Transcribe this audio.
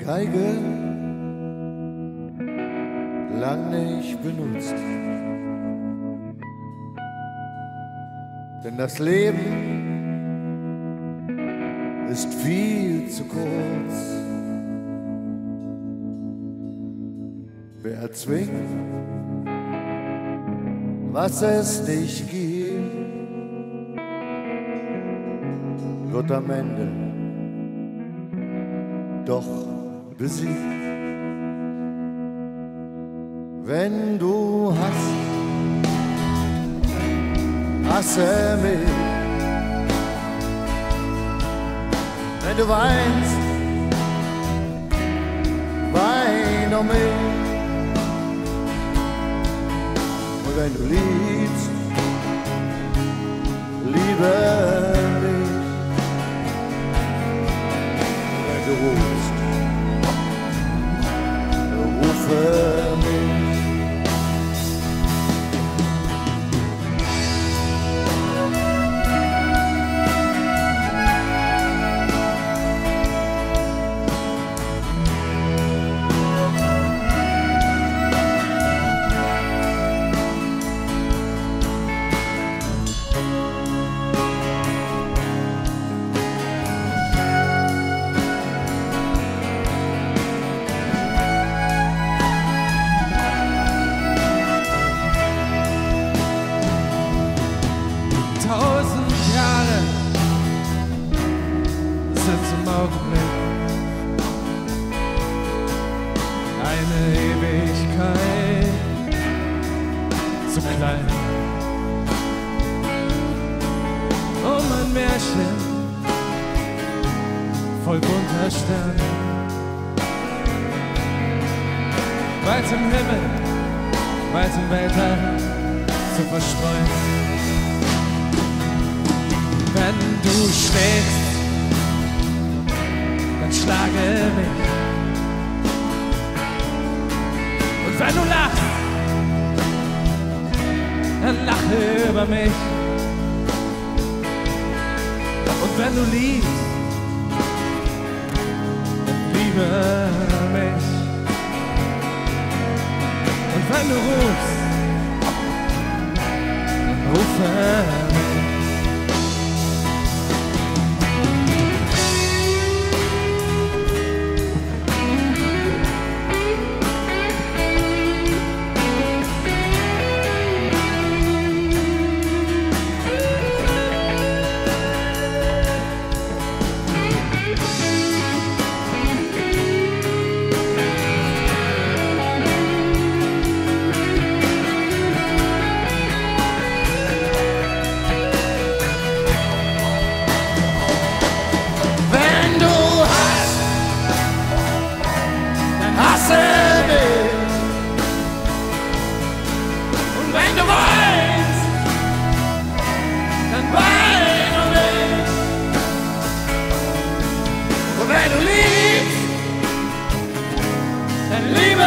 Geige lang nicht benutzt. Denn das Leben ist viel zu kurz. Wer erzwingt, was es nicht gibt, wird am Ende doch besiegt. Wenn du hast, hasse mich. Wenn du weinst, wein um mich. Und wenn du liebst, liebe mich. Wenn du rufst, Augenblick eine Ewigkeit zu klein. Um ein Märchen voll bunter Sterne, weit im Himmel, weit im Weltall zu verstreuen. Wenn du schlägst, mich. Und wenn du lachst, dann lache über mich. Und wenn du liebst, dann liebe mich. Und wenn du rufst, I said it. And and